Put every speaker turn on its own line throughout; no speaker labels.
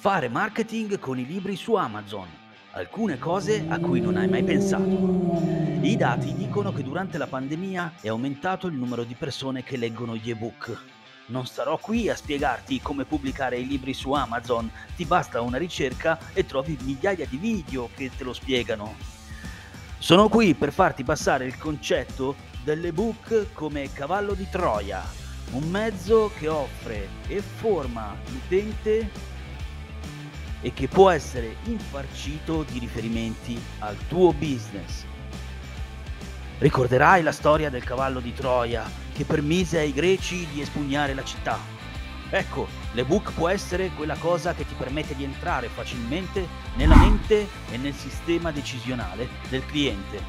Fare marketing con i libri su Amazon. Alcune cose a cui non hai mai pensato. I dati dicono che durante la pandemia è aumentato il numero di persone che leggono gli ebook. Non starò qui a spiegarti come pubblicare i libri su Amazon, ti basta una ricerca e trovi migliaia di video che te lo spiegano. Sono qui per farti passare il concetto dell'ebook come cavallo di Troia, un mezzo che offre e forma l'utente e che può essere infarcito di riferimenti al tuo business. Ricorderai la storia del cavallo di Troia che permise ai greci di espugnare la città. Ecco, l'ebook può essere quella cosa che ti permette di entrare facilmente nella mente e nel sistema decisionale del cliente.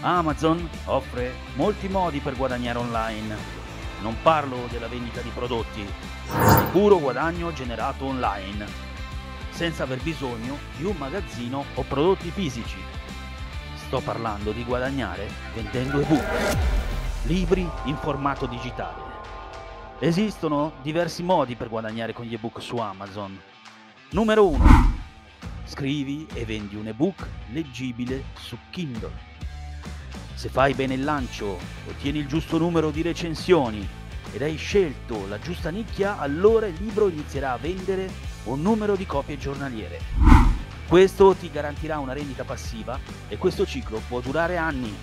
Amazon offre molti modi per guadagnare online. Non parlo della vendita di prodotti, puro guadagno generato online senza aver bisogno di un magazzino o prodotti fisici. Sto parlando di guadagnare vendendo ebook, libri in formato digitale. Esistono diversi modi per guadagnare con gli ebook su Amazon. Numero 1. Scrivi e vendi un ebook leggibile su Kindle. Se fai bene il lancio, ottieni il giusto numero di recensioni ed hai scelto la giusta nicchia, allora il libro inizierà a vendere un numero di copie giornaliere. Questo ti garantirà una rendita passiva e questo ciclo può durare anni.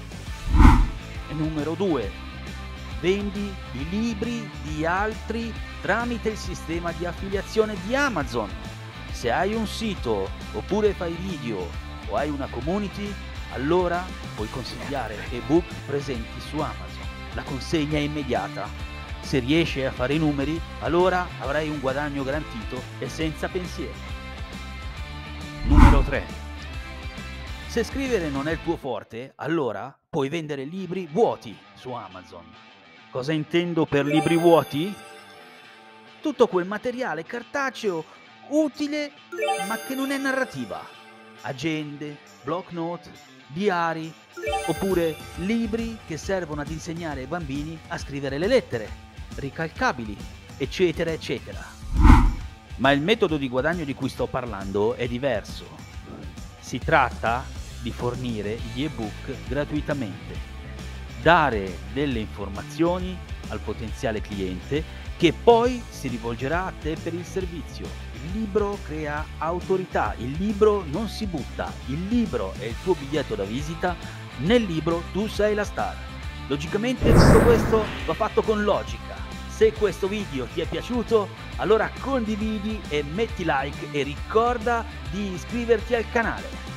E numero 2. Vendi i libri di altri tramite il sistema di affiliazione di Amazon. Se hai un sito oppure fai video o hai una community, allora puoi consigliare ebook presenti su Amazon. La consegna è immediata se riesci a fare i numeri, allora avrai un guadagno garantito e senza pensieri. Numero 3. Se scrivere non è il tuo forte, allora puoi vendere libri vuoti su Amazon. Cosa intendo per libri vuoti? Tutto quel materiale cartaceo utile ma che non è narrativa. Agende, block note, diari oppure libri che servono ad insegnare ai bambini a scrivere le lettere ricalcabili, eccetera, eccetera. Ma il metodo di guadagno di cui sto parlando è diverso. Si tratta di fornire gli ebook gratuitamente, dare delle informazioni al potenziale cliente che poi si rivolgerà a te per il servizio. Il libro crea autorità, il libro non si butta, il libro è il tuo biglietto da visita, nel libro tu sei la star. Logicamente tutto questo va fatto con logica se questo video ti è piaciuto, allora condividi e metti like e ricorda di iscriverti al canale.